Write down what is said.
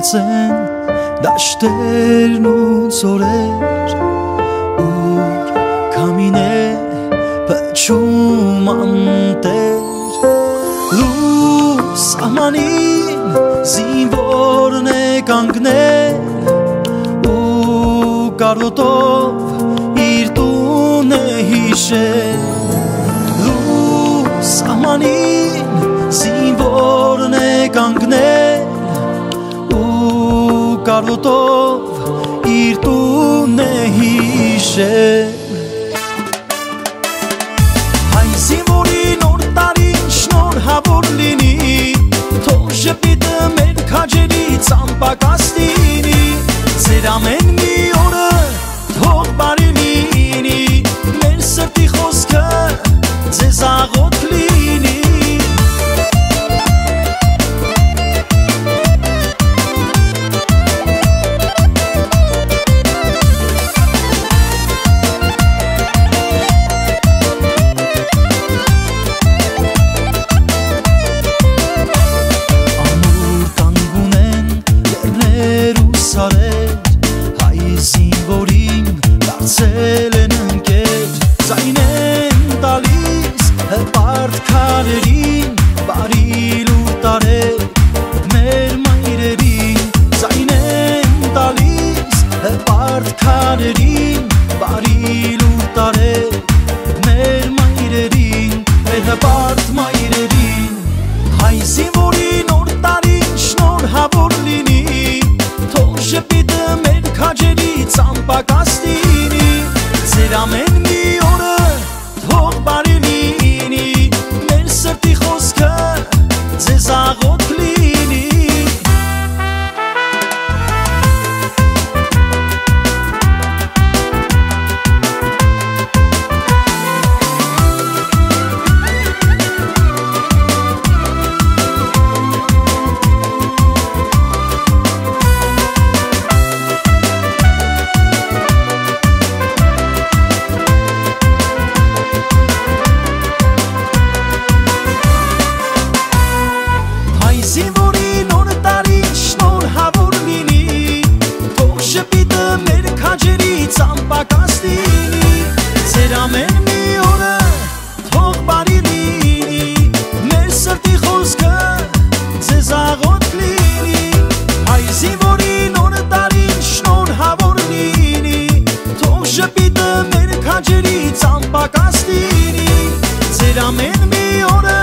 քնացեն դաշտերն ու ծորեր ուր կամինե փչում անտեր լույս ամանին զինվորն է կանգնել ու կարոտով իր տուն է հիշել լույս ամանին զինվորն է կանգնել կարոտով իր տունն է հիշել Հայ զինվորի նոր տարին շնորհավոր լինի Թող ժպիտը մեր քաջերից անպակաս լինի Ձեր ամեն տալիս հպարտ քարերին Բարի լուր տարել մեր մայրերին Մեր հպարտ ջրից անպակաս լինի, ձեր ամեն մի օրը